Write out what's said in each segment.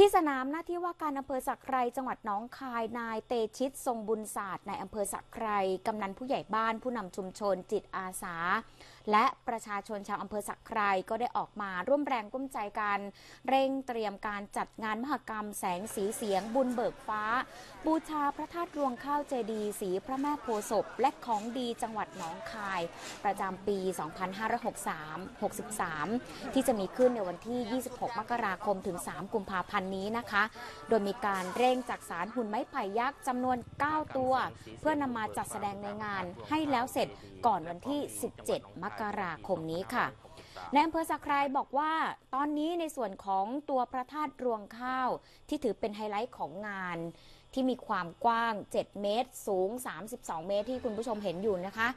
ที่สนามหน้าที่ว่าการอำเภอสักไครจังหวัดหนองคายนายเตชิตทรงบุญศาสตร์ในอำเภอสักไครกำนันผู้ใหญ่บ้านผู้นำชุมชนจิตอาสา และประชาชนชาวอำเภอสักไครก็ได้ออกมาร่วมแรงร่วมใจกันเร่งเตรียมการจัดงานมหกรรมแสงสีเสียงบุญเบิกฟ้า บูชาพระธาตุรวงข้าวเจดีสีพระแม่โพศพและของดีจังหวัดหนองคาย ประจำปี 2563 63 ที่จะมีขึ้นในวันที่ 26 มกราคมถึง 3 กุมภาพันธ์นี้นะคะ โดยมีการเร่งจักสารหุ่นไม้ไผ่ยักษ์จำนวน 9 ตัว เพื่อนำมาจัดแสดงในงานให้แล้วเสร็จก่อนวันที่ 17 มกราคมนี้ค่ะในอำเภอสักไครบอกว่า ตอนนี้ในส่วนของตัวพระธาตุรวงข้าวที่ถือเป็นไฮไลท์ของงาน ที่มีความกว้าง 7 เมตร สูง 32 เมตร ที่คุณผู้ชมเห็นอยู่นะคะ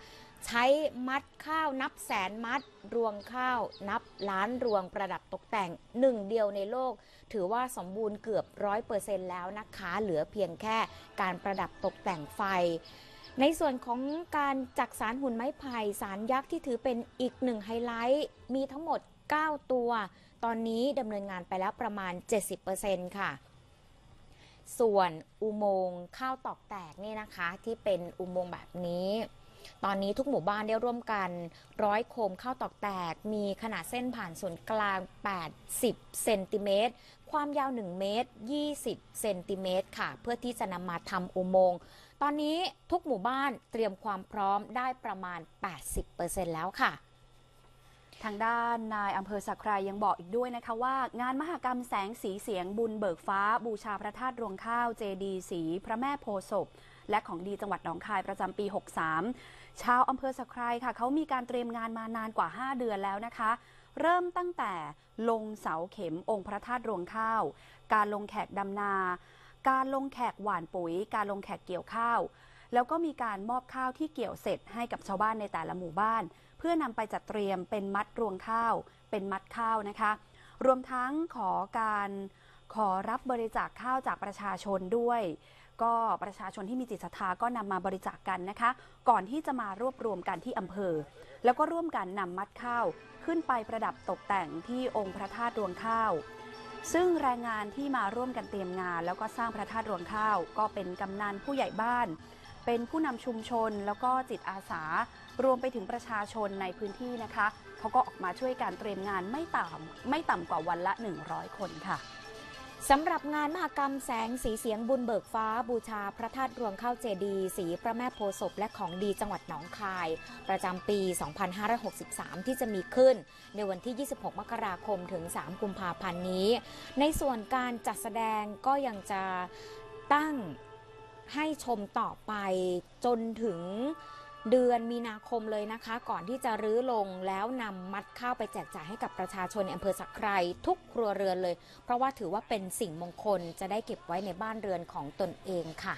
ใช้มัดข้าวนับแสนมัด รวงข้าวนับล้านรวงประดับตกแต่งหนึ่งเดียวในโลก ถือว่าสมบูรณ์เกือบร้อยเปอร์เซ็นต์แล้วนะคะ เหลือเพียงแค่การประดับตกแต่งไฟในส่วนของการจักสารหุ่นไม้ไผ่สารยักษ์ที่ถือเป็นอีกหนึ่งไฮไลท์ มีทั้งหมด 9 ตัว ตอนนี้ดำเนินงานไปแล้วประมาณ 70%ค่ะ ส่วนอุโมงค์ข้าวตอกแตกนี่นะคะ ที่เป็นอุโมงค์แบบนี้ ตอนนี้ทุกหมู่บ้านได้ร่วมกันร้อยโคมข้าวตอกแตก มีขนาดเส้นผ่านศูนย์กลาง 80 เซนติเมตร ความยาว 1 เมตร 20 เซนติเมตรค่ะ เพื่อที่จะนำมาทำอุโมงค์ตอนนี้ทุกหมู่บ้านเตรียมความพร้อมได้ประมาณ 80%แล้วค่ะ ทางด้านนายอำเภอสักไครยังบอกอีกด้วยนะคะว่า งานมหกรรมแสงสีเสียงบุญเบิกฟ้า บูชาพระธาตุรวงข้าวเจดีสีพระแม่โพศพและของดีจังหวัดหนองคายประจำปี 63 ชาวอำเภอสักไครค่ะเขามีการเตรียมงานมานานกว่า 5 เดือนแล้วนะคะ เริ่มตั้งแต่ลงเสาเข็มองค์พระธาตุรวงข้าว การลงแขกดำนา การลงแขกหว่านปุ๋ย การลงแขกเกี่ยวข้าว แล้วก็มีการมอบข้าวที่เกี่ยวเสร็จให้กับชาวบ้านในแต่ละหมู่บ้าน เพื่อนำไปจัดเตรียมเป็นมัดรวงข้าว เป็นมัดข้าวนะคะ รวมทั้งขอการขอรับบริจาคข้าวจากประชาชนด้วย ก็ประชาชนที่มีจิตศรัทธาก็นำมาบริจาคกันนะคะ ก่อนที่จะมารวบรวมกันที่อำเภอ แล้วก็ร่วมกันนำมัดข้าวขึ้นไปประดับตกแต่งที่องค์พระธาตุรวงข้าว ซึ่งแรงงานที่มาร่วมกันเตรียมงาน แล้วก็สร้างพระธาตุรวงข้าว ก็เป็นกำนันผู้ใหญ่บ้าน เป็นผู้นำชุมชนแล้วก็จิตอาสา รวมไปถึงประชาชนในพื้นที่นะคะ เขาก็ออกมาช่วยการเตรียมงานไม่ต่ำไม่ต่ำกว่าวันละ 100 คนค่ะสำหรับงานมหกรรมแสงสีเสียงบุญเบิกฟ้า บูชาพระธาตุรวงข้าวเจดี สีพระแม่โพศพและของดีจังหวัดหนองคาย ประจำปี 2563 ที่จะมีขึ้น ในวันที่ 26 มกราคมถึง 3 กุมภาพันธ์นี้ ในส่วนการจัดแสดงก็ยังจะตั้ง ให้ชมต่อไปจนถึงเดือนมีนาคมเลยนะคะ ก่อนที่จะรื้อลงแล้วนำมัดข้าวไปแจกจ่ายให้กับประชาชนในอำเภอสักไครทุกครัวเรือนเลย เพราะว่าถือว่าเป็นสิ่งมงคลจะได้เก็บไว้ในบ้านเรือนของตนเองค่ะ